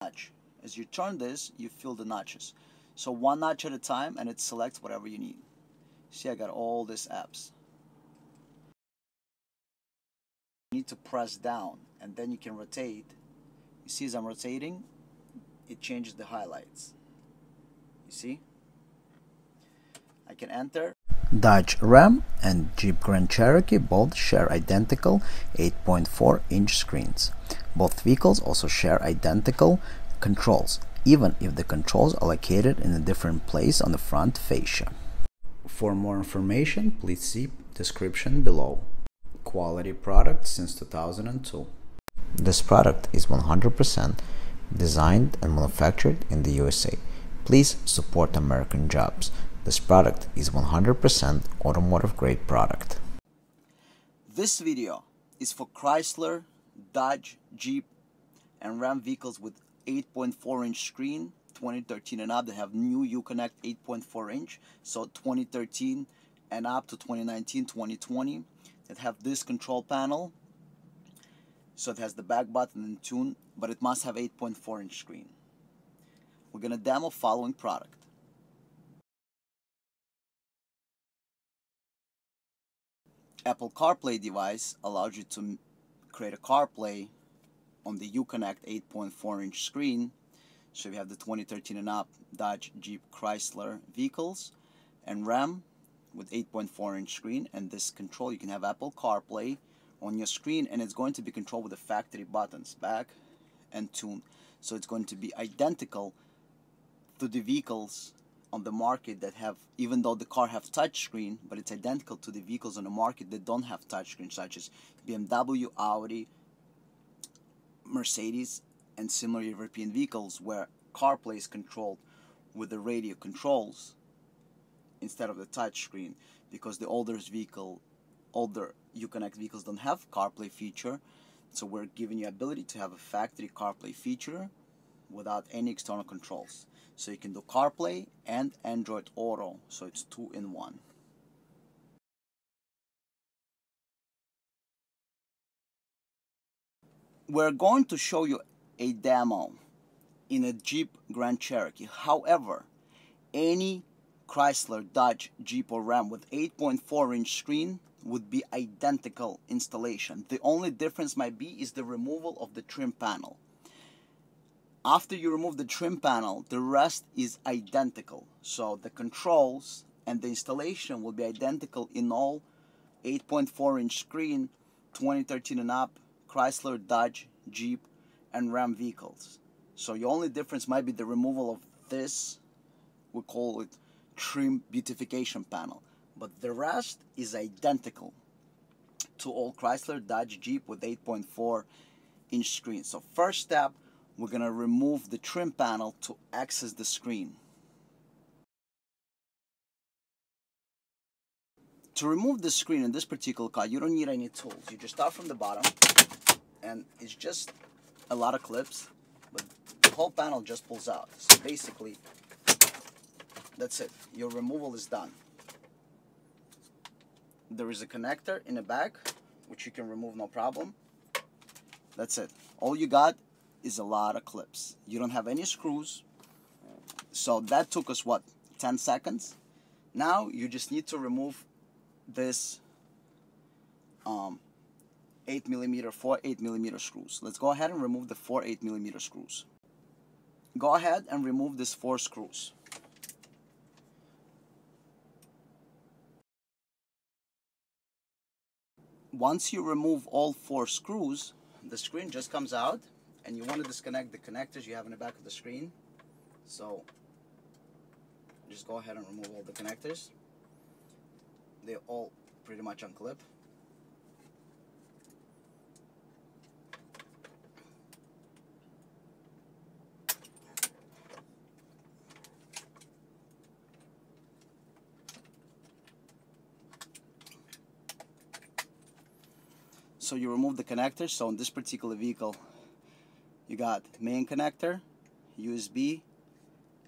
notch. As you turn this, you feel the notches. So one notch at a time and it selects whatever you need. See, I got all these apps. You need to press down and then you can rotate. You see as I'm rotating, it changes the highlights. You see? I can enter. Dodge Ram and Jeep Grand Cherokee both share identical 8.4 inch screens. Both vehicles also share identical controls, even if the controls are located in a different place on the front fascia. For more information, please see description below. Quality product since 2002. This product is 100% designed and manufactured in the USA. Please support American jobs. This product is 100% automotive grade product. This video is for Chrysler, Dodge, Jeep, and Ram vehicles with 8.4 inch screen 2013 and up. They have new uconnect 8.4 inch so 2013 and up to 2019 2020 that have this control panel so it has the back button and tune but it must have 8.4 inch screen. We're gonna demo following product Apple CarPlay device allows you to create a CarPlay on the Uconnect 8.4 inch screen. So we have the 2013 and up Dodge, Jeep, Chrysler vehicles and Ram with 8.4 inch screen and this control you can have Apple CarPlay on your screen and it's going to be controlled with the factory buttons back and tune so it's going to be identical to the vehicles on the market that have even though the car have touchscreen but it's identical to the vehicles on the market that don't have touchscreen such as BMW, Audi, Mercedes and similar European vehicles where CarPlay is controlled with the radio controls instead of the touchscreen because the older vehicle older Uconnect vehicles don't have CarPlay feature so we're giving you ability to have a factory CarPlay feature without any external controls so you can do CarPlay and Android Auto so it's two in one we're going to show you a demo in a Jeep Grand Cherokee. However, any Chrysler, Dodge, Jeep or Ram with 8.4 inch screen would be identical installation. The only difference might be is the removal of the trim panel. After you remove the trim panel, the rest is identical. So the controls and the installation will be identical in all 8.4 inch screen, 2013 and up, Chrysler, Dodge, Jeep, and Ram vehicles. So your only difference might be the removal of this, we call it trim beautification panel. But the rest is identical to all Chrysler, Dodge, Jeep with 8.4 inch screen. So first step, we're gonna remove the trim panel to access the screen. To remove the screen in this particular car, you don't need any tools. You just start from the bottom and it's just a lot of clips but the whole panel just pulls out. So basically that's it. Your removal is done. There is a connector in the back which you can remove no problem. That's it. All you got is a lot of clips you don't have any screws so that took us what 10 seconds now you just need to remove this um, 8 millimeter, four 8 millimeter screws. Let's go ahead and remove the four 8 millimeter screws. Go ahead and remove these four screws. Once you remove all four screws, the screen just comes out and you want to disconnect the connectors you have in the back of the screen. So just go ahead and remove all the connectors. They're all pretty much unclip so you remove the connectors so in this particular vehicle you got main connector USB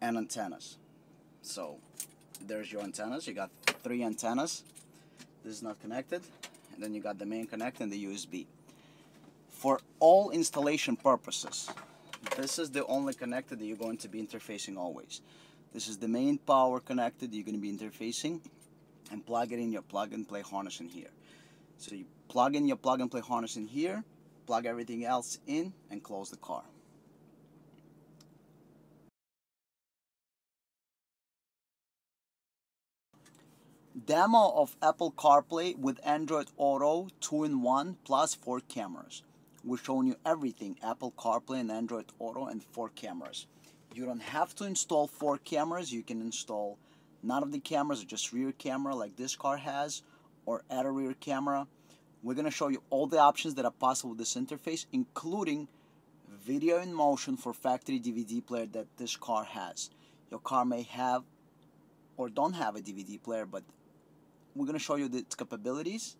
and antennas. So there's your antennas. You got three antennas. This is not connected. And then you got the main connector and the USB for all installation purposes this is the only connector that you're going to be interfacing always. This is the main power connector you're going to be interfacing and plug it in your plug and play harness in here. So you plug in your plug and play harness in here, plug everything else in and close the car. Demo of Apple CarPlay with Android Auto 2-in-1 plus 4 cameras. We're showing you everything Apple CarPlay and Android Auto and 4 cameras. You don't have to install 4 cameras, you can install none of the cameras just rear camera like this car has or add a rear camera. We're going to show you all the options that are possible with this interface including video in motion for factory DVD player that this car has. Your car may have or don't have a DVD player but we're going to show you its capabilities.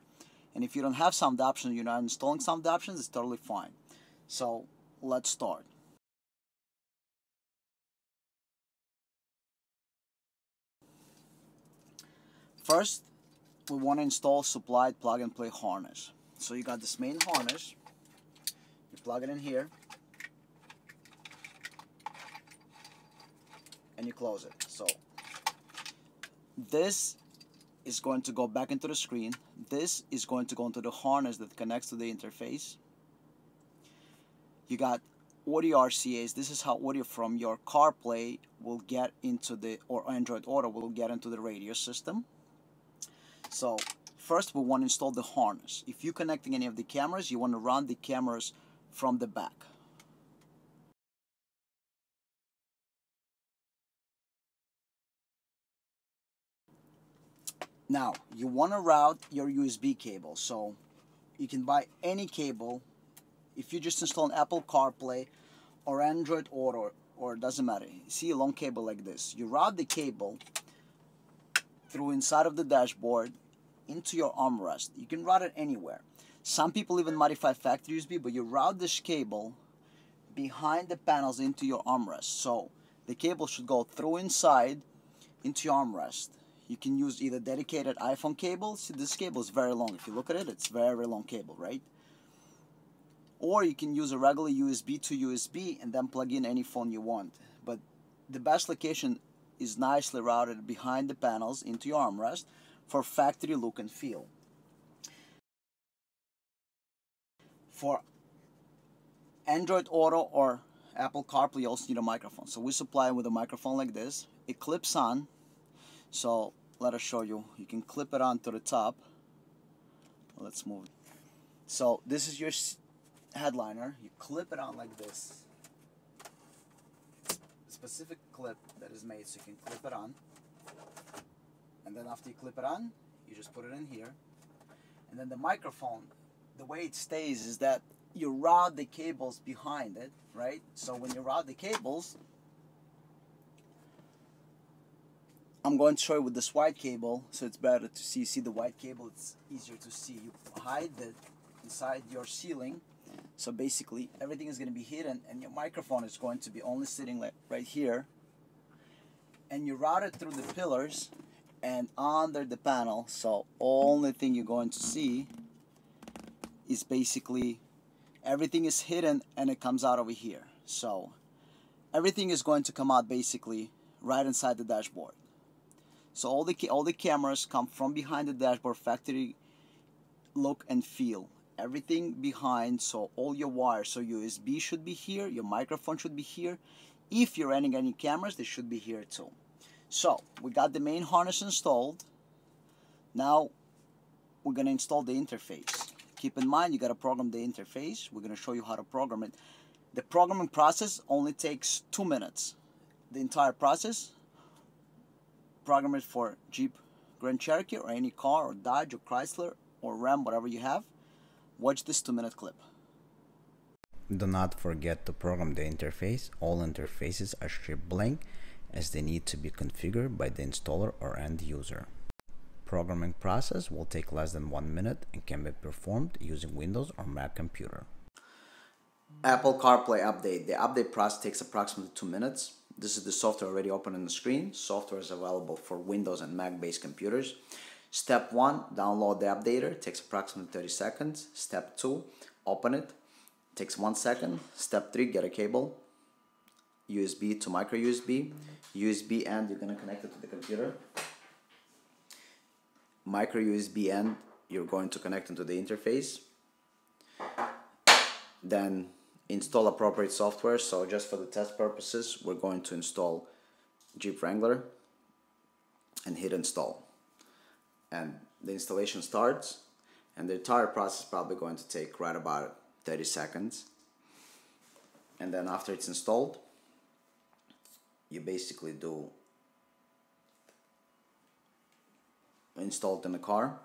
And if you don't have sound options you're not installing sound options it's totally fine. So let's start. First we want to install supplied plug and play harness so you got this main harness you plug it in here and you close it so this is going to go back into the screen. This is going to go into the harness that connects to the interface. You got audio RCAs. This is how audio from your CarPlay will get into the, or Android Auto will get into the radio system. So first we want to install the harness. If you're connecting any of the cameras, you want to run the cameras from the back. Now, you want to route your USB cable. So you can buy any cable. If you just install an Apple CarPlay or Android Auto, or it doesn't matter. See a long cable like this. You route the cable through inside of the dashboard into your armrest. You can route it anywhere. Some people even modify factory USB, but you route this cable behind the panels into your armrest. So the cable should go through inside into your armrest you can use either dedicated iPhone cable. See, this cable is very long. If you look at it, it's very, very long cable, right? Or you can use a regular USB to USB and then plug in any phone you want. But the best location is nicely routed behind the panels into your armrest for factory look and feel. For Android Auto or Apple CarPlay, you also need a microphone. So we supply with a microphone like this. It clips on so let us show you. You can clip it onto the top. Let's move. So this is your headliner. You clip it on like this. Specific clip that is made so you can clip it on. And then after you clip it on, you just put it in here. And then the microphone, the way it stays is that you route the cables behind it, right? So when you route the cables, I'm going to show you with this white cable so it's better to see see the white cable it's easier to see you hide it inside your ceiling so basically everything is going to be hidden and your microphone is going to be only sitting like right here and you route it through the pillars and under the panel so only thing you're going to see is basically everything is hidden and it comes out over here so everything is going to come out basically right inside the dashboard so all the all the cameras come from behind the dashboard factory look and feel. Everything behind, so all your wires, so USB should be here, your microphone should be here. If you're running any cameras, they should be here too. So we got the main harness installed. Now we're gonna install the interface. Keep in mind you gotta program the interface. We're gonna show you how to program it. The programming process only takes two minutes. The entire process program it for Jeep Grand Cherokee or any car or Dodge or Chrysler or Ram, whatever you have, watch this two minute clip. Do not forget to program the interface. All interfaces are shipped blank as they need to be configured by the installer or end user. Programming process will take less than one minute and can be performed using Windows or Mac computer. Apple CarPlay update. The update process takes approximately two minutes. This is the software already open on the screen. Software is available for Windows and Mac based computers. Step 1, download the updater, it takes approximately 30 seconds. Step 2, open it, it takes 1 second. Step 3, get a cable. USB to micro USB. USB end, you're gonna connect it to the computer. Micro USB end, you're going to connect into the interface. Then install appropriate software. So just for the test purposes, we're going to install Jeep Wrangler and hit install. And the installation starts and the entire process is probably going to take right about 30 seconds. And then after it's installed, you basically do install it in the car.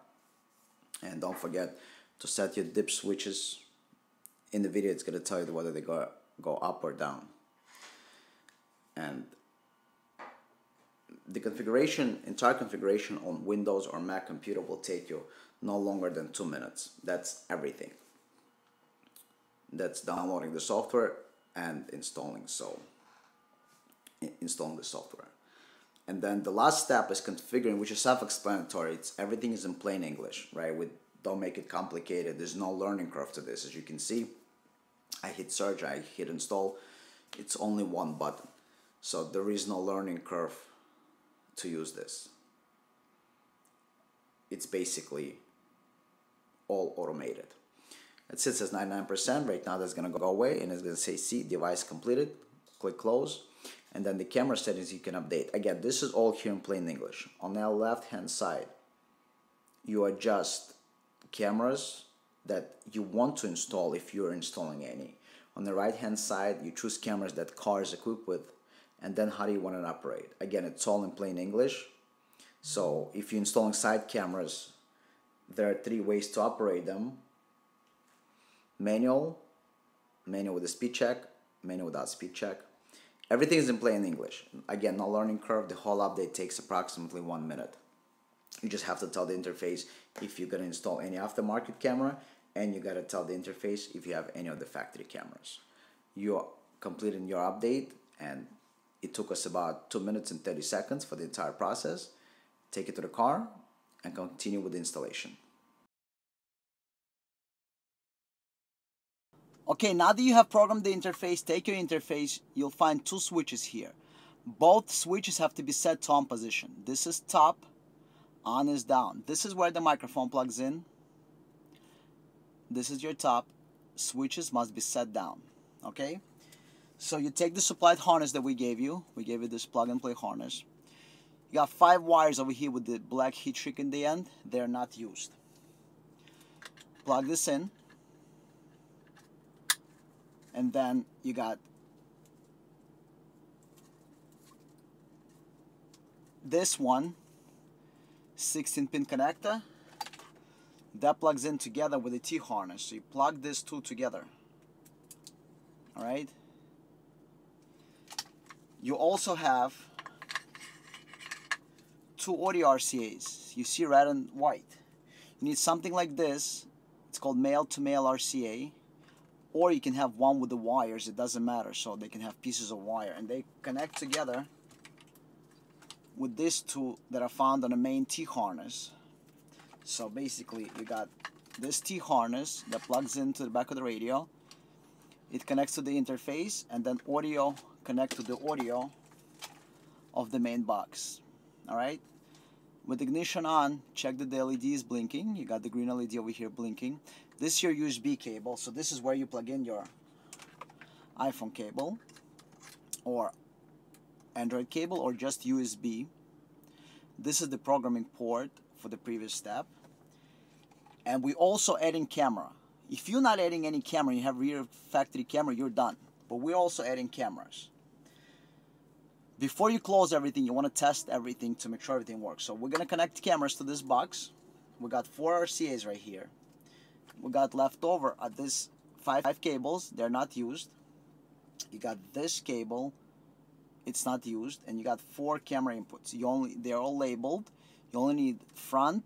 And don't forget to set your dip switches. In the video it's going to tell you whether they go go up or down. And the configuration entire configuration on Windows or Mac computer will take you no longer than two minutes. That's everything. That's downloading the software and installing. So installing the software. And then the last step is configuring which is self-explanatory. It's everything is in plain english right? We don't make it complicated. There's no learning curve to this. As you can see i hit search i hit install. It's only one button. So there is no learning curve to use this. It's basically all automated. It sits as 99% right now that's going to go away and it's going to say see device completed. Click close and then the camera settings you can update. Again this is all here in plain English. On the left hand side you adjust cameras that you want to install if you're installing any. On the right hand side you choose cameras that car is equipped with and then how do you want to operate? Again it's all in plain English. So if you're installing side cameras there are three ways to operate them. Manual manual with a speed check manual without speed check Everything is in plain English. Again, no learning curve. The whole update takes approximately one minute. You just have to tell the interface if you're going to install any aftermarket camera and you got to tell the interface if you have any of the factory cameras. You're completing your update and it took us about 2 minutes and 30 seconds for the entire process. Take it to the car and continue with the installation. Okay, now that you have programmed the interface, take your interface, you'll find two switches here. Both switches have to be set to on position. This is top, on is down. This is where the microphone plugs in. This is your top. Switches must be set down, okay? So you take the supplied harness that we gave you. We gave you this plug and play harness. You got five wires over here with the black heat shrink in the end. They're not used. Plug this in and then you got this one 16 pin connector that plugs in together with the T harness so you plug these two together. All right? You also have two audio RCAs you see red and white. You need something like this. It's called male to male RCA or you can have one with the wires it doesn't matter. So they can have pieces of wire and they connect together with these two that are found on the main T harness. So basically you got this T harness that plugs into the back of the radio. It connects to the interface and then audio connect to the audio of the main box. Alright with ignition on check that the LED is blinking. You got the green LED over here blinking this is your USB cable, so this is where you plug in your iPhone cable or Android cable or just USB. This is the programming port for the previous step. And we also adding camera. If you're not adding any camera, you have rear factory camera, you're done. But we're also adding cameras. Before you close everything, you want to test everything to make sure everything works. So we're going to connect cameras to this box. We got four RCAs right here we got left over at this five, five cables. They're not used. You got this cable. It's not used. And you got four camera inputs. You only they're all labeled. You only need front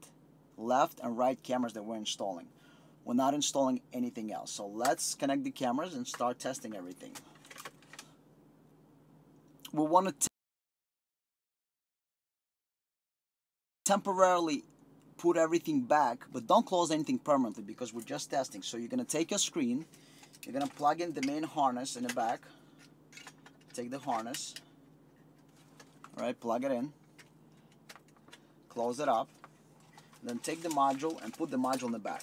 left and right cameras that we're installing. We're not installing anything else. So let's connect the cameras and start testing everything. We want to temporarily put everything back, but don't close anything permanently because we're just testing. So you're gonna take your screen, you're gonna plug in the main harness in the back, take the harness, all right, plug it in, close it up, then take the module and put the module in the back.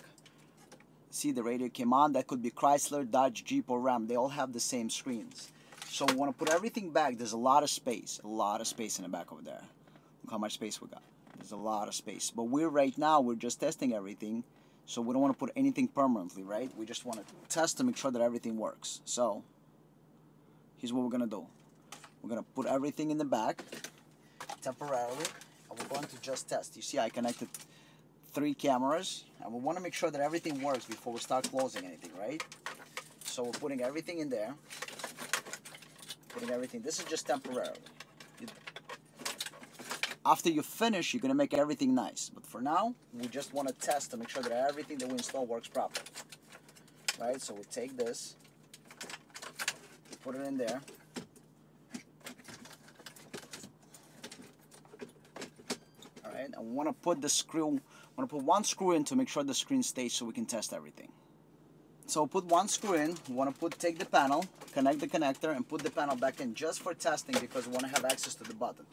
See the radio came on, that could be Chrysler, Dodge, Jeep, or Ram. They all have the same screens. So we want to put everything back. There's a lot of space, a lot of space in the back over there. Look how much space we got. There's a lot of space. But we're right now, we're just testing everything. So we don't want to put anything permanently, right? We just want to test to make sure that everything works. So here's what we're going to do. We're going to put everything in the back temporarily. And we're going to just test. You see I connected three cameras. And we want to make sure that everything works before we start closing anything, right? So we're putting everything in there putting everything. This is just temporarily. After you finish, you're to make everything nice. But for now, we just want to test to make sure that everything that we install works properly. Right, so we take this, we put it in there. Alright, and we want to put the screw, want to put one screw in to make sure the screen stays so we can test everything. So put one screw in, we want to put, take the panel, connect the connector and put the panel back in just for testing because we want to have access to the button.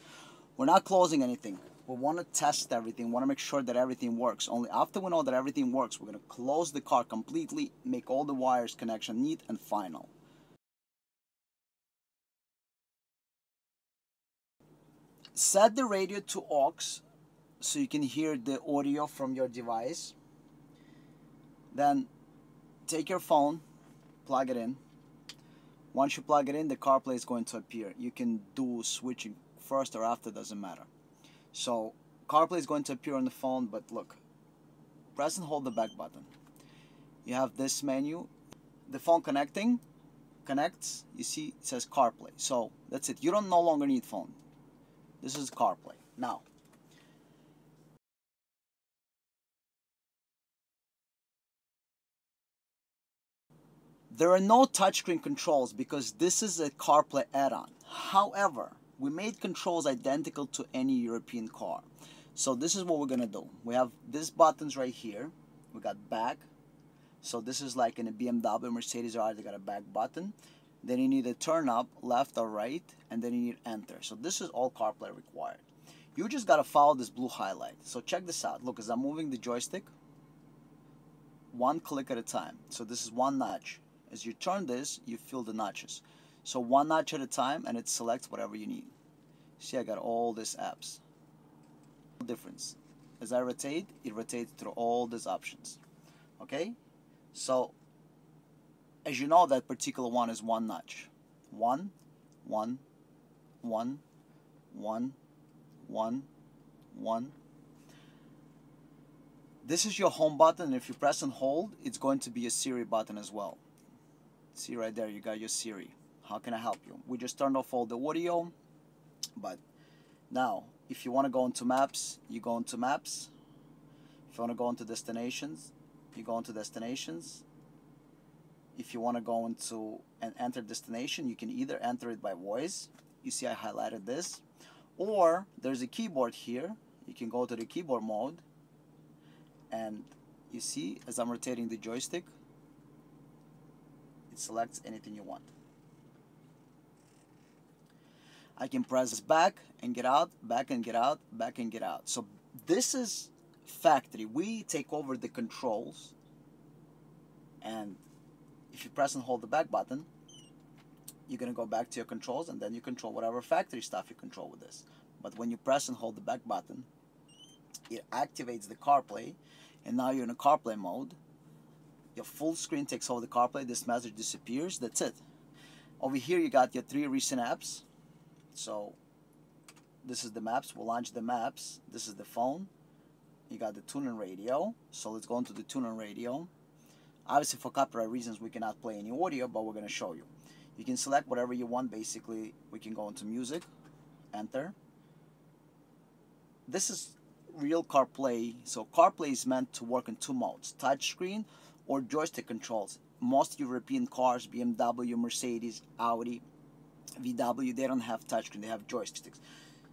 We're not closing anything. We want to test everything, want to make sure that everything works. Only after we know that everything works, we're going to close the car completely, make all the wires connection neat and final. Set the radio to aux so you can hear the audio from your device. Then take your phone, plug it in. Once you plug it in, the CarPlay is going to appear. You can do switching first or after, doesn't matter. So CarPlay is going to appear on the phone, but look, press and hold the back button. You have this menu, the phone connecting, connects, you see it says CarPlay. So that's it, you don't no longer need phone. This is CarPlay. Now, There are no touchscreen controls because this is a CarPlay add-on. However, we made controls identical to any European car. So this is what we're gonna do. We have these buttons right here. We got back. So this is like in a BMW, Mercedes R, they got a back button. Then you need a turn up, left or right, and then you need enter. So this is all CarPlay required. You just gotta follow this blue highlight. So check this out. Look, as I'm moving the joystick, one click at a time. So this is one notch. As you turn this, you feel the notches. So one notch at a time and it selects whatever you need. See, I got all these apps. Difference. As I rotate, it rotates through all these options. Okay? So, as you know, that particular one is one notch. One, one, one, one, one, one. This is your home button. If you press and hold, it's going to be a Siri button as well. See right there, you got your Siri. How can I help you? We just turned off all the audio, but now, if you want to go into maps, you go into maps. If you want to go into destinations, you go into destinations. If you want to go into and enter destination, you can either enter it by voice. You see I highlighted this. Or there's a keyboard here. You can go to the keyboard mode. And you see as I'm rotating the joystick, it selects anything you want. I can press back and get out, back and get out, back and get out. So this is factory. We take over the controls and if you press and hold the back button, you're going to go back to your controls and then you control whatever factory stuff you control with this. But when you press and hold the back button, it activates the CarPlay and now you're in a CarPlay mode your full screen takes over the CarPlay, this message disappears, that's it. Over here you got your three recent apps. So this is the maps, we'll launch the maps. This is the phone. You got the TuneIn radio. So let's go into the TuneIn radio. Obviously for copyright reasons we cannot play any audio, but we're gonna show you. You can select whatever you want basically. We can go into music, enter. This is real CarPlay. So CarPlay is meant to work in two modes, touchscreen or joystick controls. Most European cars, BMW, Mercedes, Audi, VW, they don't have touchscreen, they have joysticks.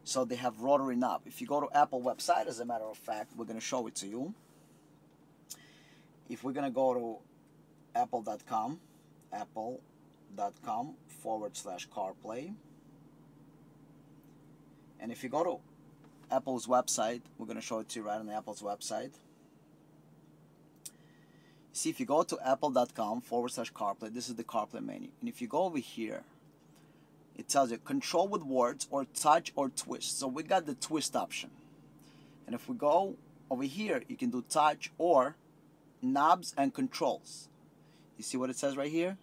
So they have rotary knob. If you go to Apple website, as a matter of fact, we're going to show it to you. If we're going to go to apple.com, apple.com forward slash CarPlay. And if you go to Apple's website, we're going to show it to you right on Apple's website. See, if you go to apple.com forward slash CarPlay, this is the CarPlay menu. And if you go over here, it tells you control with words or touch or twist. So we got the twist option. And if we go over here, you can do touch or knobs and controls. You see what it says right here?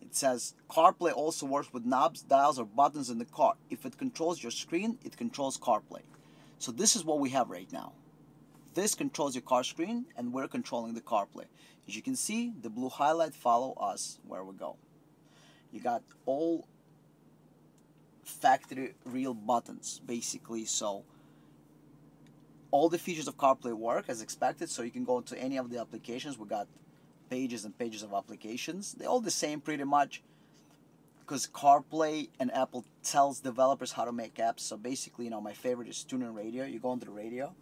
It says CarPlay also works with knobs, dials, or buttons in the car. If it controls your screen, it controls CarPlay. So this is what we have right now. This controls your car screen and we're controlling the CarPlay. As you can see, the blue highlight follow us where we go. You got all factory real buttons basically. So all the features of CarPlay work as expected so you can go to any of the applications. We got pages and pages of applications. They're all the same pretty much because CarPlay and Apple tells developers how to make apps. So basically you know my favorite is TuneIn radio. You go into the radio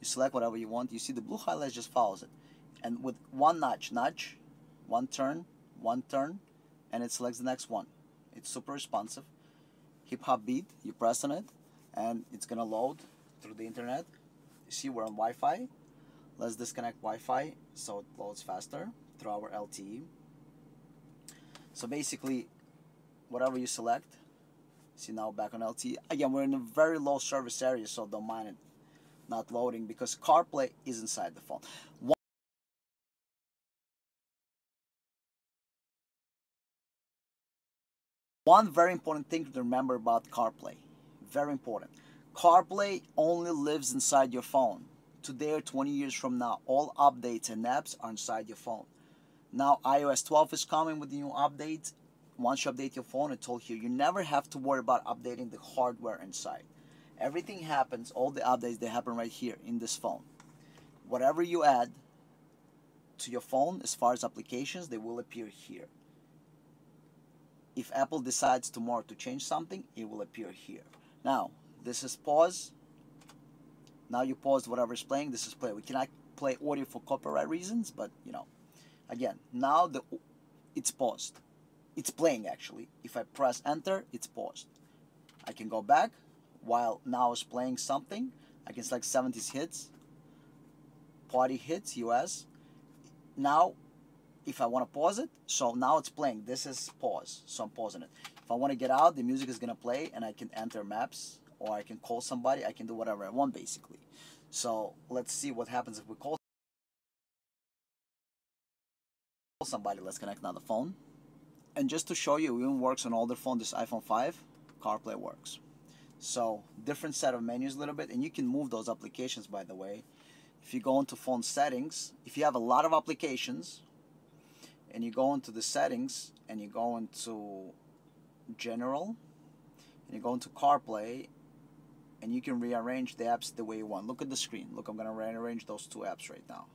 you select whatever you want. You see the blue highlight just follows it. And with one notch nudge one turn one turn and it selects the next one. It's super responsive. Hip hop beat you press on it and it's gonna load through the internet. See we're on Wi-Fi. Let's disconnect Wi-Fi so it loads faster through our LTE so basically whatever you select see now back on LTE again we're in a very low service area so don't mind it not loading because CarPlay is inside the phone. One very important thing to remember about CarPlay, very important. CarPlay only lives inside your phone. Today or 20 years from now, all updates and apps are inside your phone. Now iOS 12 is coming with the new updates. Once you update your phone, it's all here. You never have to worry about updating the hardware inside. Everything happens, all the updates, they happen right here in this phone. Whatever you add to your phone as far as applications, they will appear here. If Apple decides tomorrow to change something, it will appear here. Now, this is pause. Now you paused whatever is playing. This is play. We cannot play audio for copyright reasons, but you know, again, now the it's paused. It's playing actually. If I press enter, it's paused. I can go back while now is playing something. I can select 70s hits, party hits, US. Now, if I want to pause it, so now it's playing. This is pause, so I'm pausing it. If I want to get out, the music is going to play and I can enter maps or I can call somebody. I can do whatever I want basically. So let's see what happens if we call somebody. Let's connect another phone. And just to show you, it even works on older phone, this iPhone 5, CarPlay works. So different set of menus a little bit, and you can move those applications by the way. If you go into phone settings, if you have a lot of applications, and you go into the settings, and you go into general, and you go into CarPlay, and you can rearrange the apps the way you want. Look at the screen. Look, I'm gonna rearrange those two apps right now.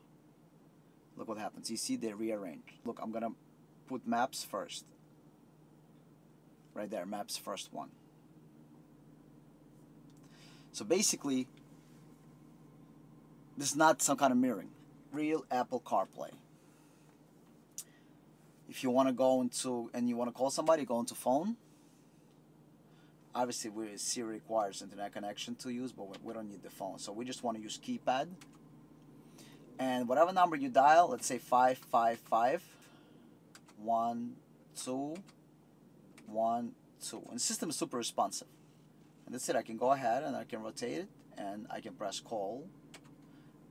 Look what happens. You see they rearrange. Look, I'm gonna put maps first. Right there, maps first one. So basically, this is not some kind of mirroring. Real Apple CarPlay. If you want to go into and you want to call somebody, go into phone. Obviously, we, Siri requires internet connection to use, but we don't need the phone. So we just want to use keypad. And whatever number you dial, let's say 555 1 2 1 2. And the system is super responsive. And that's it. I can go ahead and I can rotate it and I can press call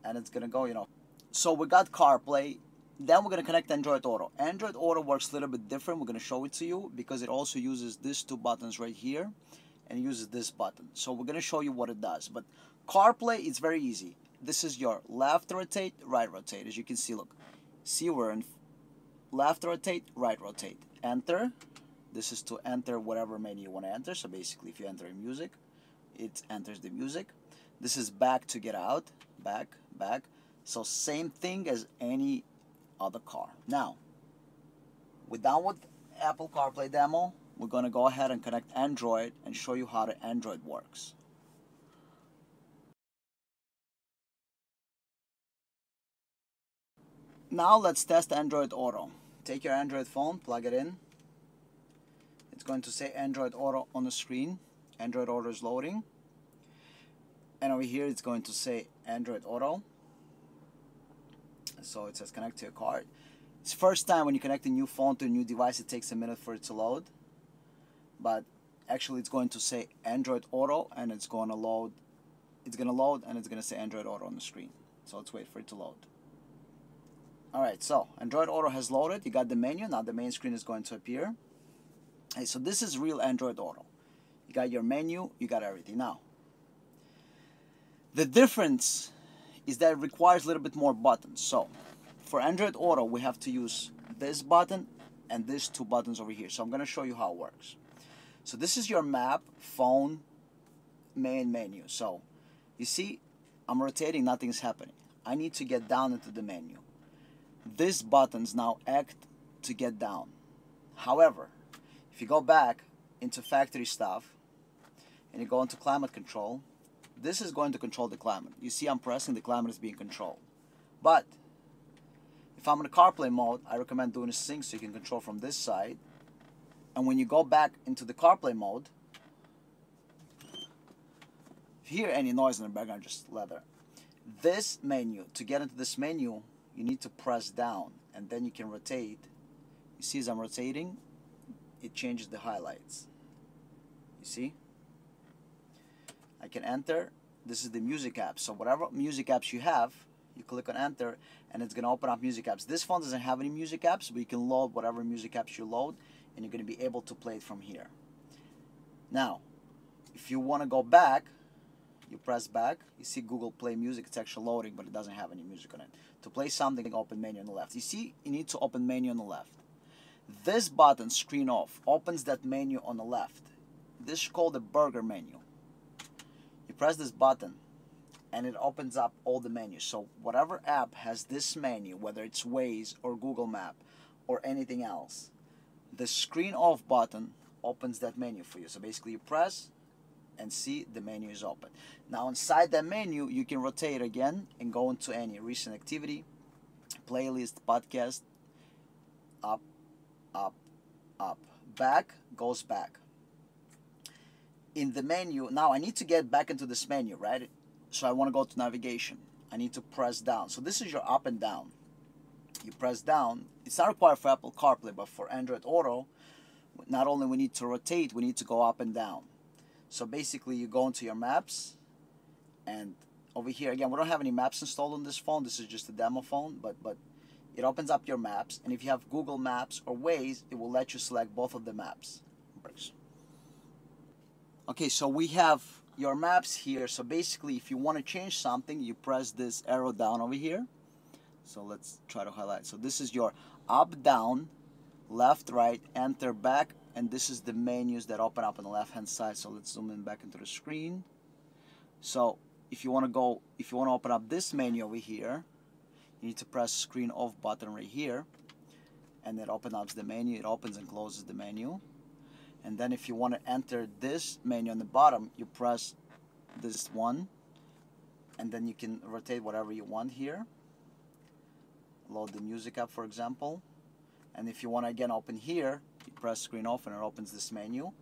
and it's gonna go, you know. So we got CarPlay. Then we're gonna connect Android Auto. Android Auto works a little bit different. We're gonna show it to you because it also uses these two buttons right here and uses this button. So we're gonna show you what it does. But CarPlay it's very easy. This is your left rotate, right rotate. As you can see, look. See we're in left rotate, right rotate. Enter this is to enter whatever menu you want to enter. So basically, if you enter music, it enters the music. This is back to get out, back, back. So same thing as any other car. Now, with Apple CarPlay demo. We're going to go ahead and connect Android and show you how the Android works. Now let's test Android Auto. take your Android phone, plug it in. It's going to say Android Auto on the screen. Android Auto is loading. And over here it's going to say Android Auto. So it says connect to your card. It's first time when you connect a new phone to a new device, it takes a minute for it to load. But actually it's going to say Android Auto and it's going to load. It's going to load and it's going to say Android Auto on the screen. So let's wait for it to load. Alright, so Android Auto has loaded. You got the menu. Now the main screen is going to appear. Hey, so this is real Android Auto. You got your menu, you got everything. Now, the difference is that it requires a little bit more buttons. So, for Android Auto, we have to use this button and these two buttons over here. So I'm going to show you how it works. So this is your map, phone, main menu. So, you see, I'm rotating, nothing's happening. I need to get down into the menu. These buttons now act to get down. However, if you go back into factory stuff and you go into climate control, this is going to control the climate. You see I'm pressing, the climate is being controlled. But if I'm in CarPlay mode, I recommend doing a sync so you can control from this side. And when you go back into the CarPlay mode, if you hear any noise in the background, just leather. This menu, to get into this menu, you need to press down and then you can rotate. You see as I'm rotating, it changes the highlights. You see? Can enter. This is the music app. So whatever music apps you have, you click on enter and it's going to open up music apps. This phone doesn't have any music apps, but you can load whatever music apps you load and you're going to be able to play it from here. Now, if you want to go back, you press back, you see Google Play Music, it's actually loading, but it doesn't have any music on it. To play something, open menu on the left. You see, you need to open menu on the left. This button, screen off, opens that menu on the left. This is called the burger menu. You press this button and it opens up all the menus. So whatever app has this menu, whether it's Waze or Google Map or anything else, the screen off button opens that menu for you. So basically you press and see the menu is open. Now inside that menu, you can rotate again and go into any recent activity, playlist, podcast, up, up, up. Back goes back. In the menu, now I need to get back into this menu, right? So I want to go to navigation. I need to press down. So this is your up and down. You press down. It's not required for Apple CarPlay, but for Android Auto, not only we need to rotate, we need to go up and down. So basically you go into your maps and over here again we don't have any maps installed on this phone this is just a demo phone but but it opens up your maps and if you have Google Maps or Waze it will let you select both of the maps okay so we have your maps here. So basically if you want to change something you press this arrow down over here. So let's try to highlight. So this is your up down left right enter back and this is the menus that open up on the left hand side. So let's zoom in back into the screen. So if you want to go if you want to open up this menu over here you need to press screen off button right here and it opens up the menu. It opens and closes the menu and then if you want to enter this menu on the bottom you press this one and then you can rotate whatever you want here. Load the music app for example. And if you want to again open here you press screen off and it opens this menu.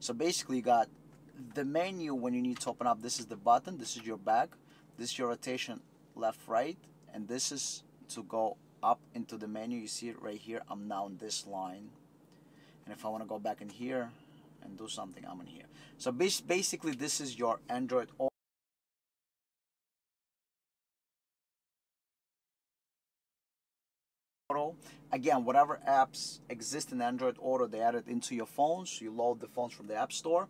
So basically you got the menu when you need to open up this is the button this is your back this is your rotation left right and this is to go up into the menu you see it right here. I'm now on this line and if I want to go back in here and do something I'm in here so basically this is your Android Auto. Again, whatever apps exist in Android Auto, they add it into your phones. You load the phones from the App Store,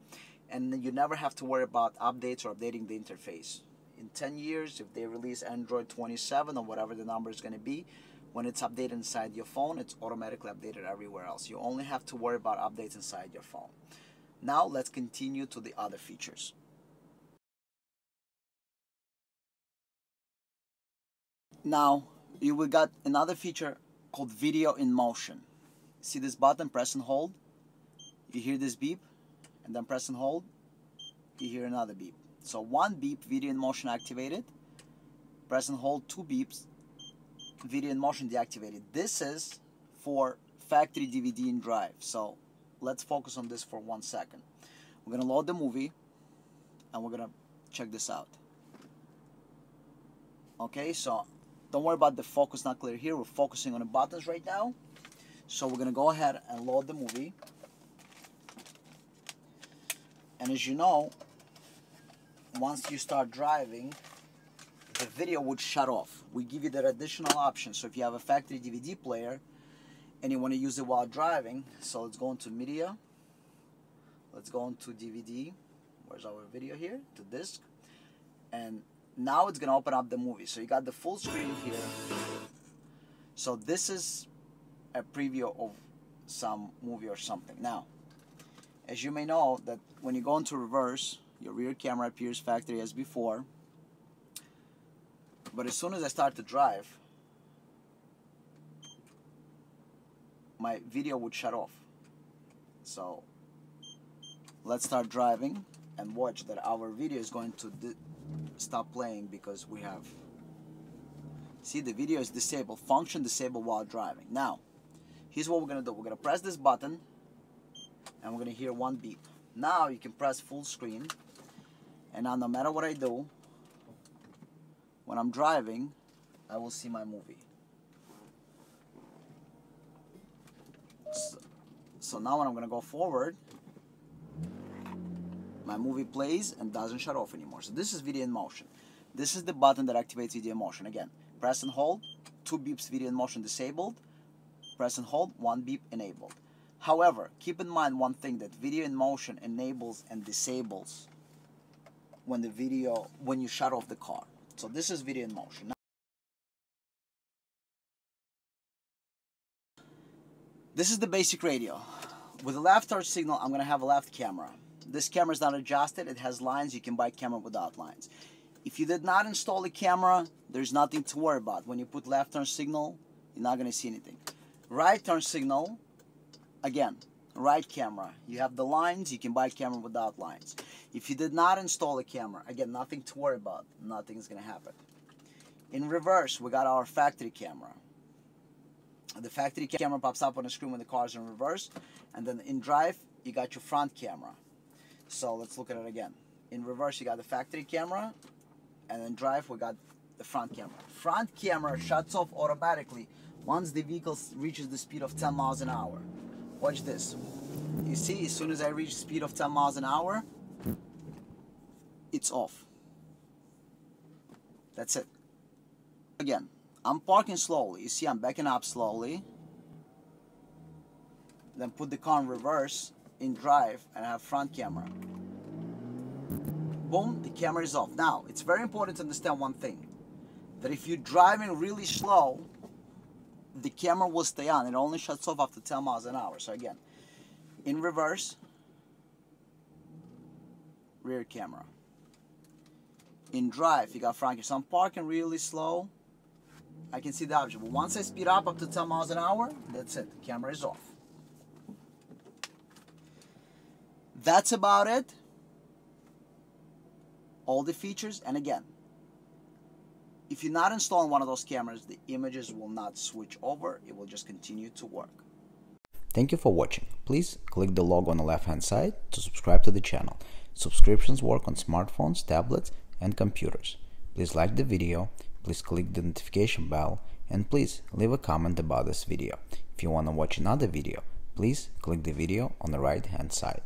and you never have to worry about updates or updating the interface. In 10 years, if they release Android 27 or whatever the number is going to be, when it's updated inside your phone, it's automatically updated everywhere else. You only have to worry about updates inside your phone. Now, let's continue to the other features. Now, you will got another feature called video in motion. See this button, press and hold. You hear this beep, and then press and hold. You hear another beep. So one beep, video in motion activated. Press and hold, two beeps, video in motion deactivated. This is for factory DVD and drive. So let's focus on this for one second. We're gonna load the movie and we're gonna check this out. Okay, so don't worry about the focus not clear here. We're focusing on the buttons right now. So we're gonna go ahead and load the movie. And as you know, once you start driving, the video would shut off. We give you that additional option. So if you have a factory DVD player and you want to use it while driving, so let's go into media. Let's go into DVD. Where's our video here? To disc. And now it's going to open up the movie. So you got the full screen here. So this is a preview of some movie or something. Now, as you may know that when you go into reverse, your rear camera appears factory as before. But as soon as I start to drive, my video would shut off. So let's start driving and watch that our video is going to stop playing because we have see the video is disabled function disabled while driving. Now here's what we're gonna do. We're gonna press this button and we're gonna hear one beep. Now you can press full screen. And now no matter what I do when I'm driving I will see my movie so, so now when I'm gonna go forward my movie plays and doesn't shut off anymore. So this is video in motion. This is the button that activates video in motion. Again, press and hold, two beeps video in motion disabled, press and hold, one beep enabled. However, keep in mind one thing that video in motion enables and disables when the video when you shut off the car. So this is video in motion. This is the basic radio. With the left touch signal, I'm going to have a left camera. This camera is not adjusted. It has lines. You can buy camera without lines. If you did not install a camera, there's nothing to worry about. When you put left turn signal, you're not going to see anything. Right turn signal, again, right camera. You have the lines. You can buy camera without lines. If you did not install a camera, again, nothing to worry about. Nothing is going to happen. In reverse, we got our factory camera. The factory camera pops up on the screen when the car is in reverse. And then in drive, you got your front camera. So let's look at it again. In reverse, you got the factory camera, and then drive, we got the front camera. Front camera shuts off automatically once the vehicle reaches the speed of 10 miles an hour. Watch this. You see, as soon as I reach speed of 10 miles an hour, it's off. That's it. Again, I'm parking slowly. You see, I'm backing up slowly. Then put the car in reverse in drive and I have front camera. Boom, the camera is off. Now, it's very important to understand one thing. That if you're driving really slow, the camera will stay on. It only shuts off after 10 miles an hour. So again, in reverse, rear camera. In drive, you got front camera. So I'm parking really slow. I can see the object. But once I speed up up to 10 miles an hour, that's it. The camera is off. That's about it. All the features, and again, if you're not installing one of those cameras, the images will not switch over. It will just continue to work. Thank you for watching. Please click the logo on the left hand side to subscribe to the channel. Subscriptions work on smartphones, tablets, and computers. Please like the video, please click the notification bell, and please leave a comment about this video. If you want to watch another video, please click the video on the right hand side.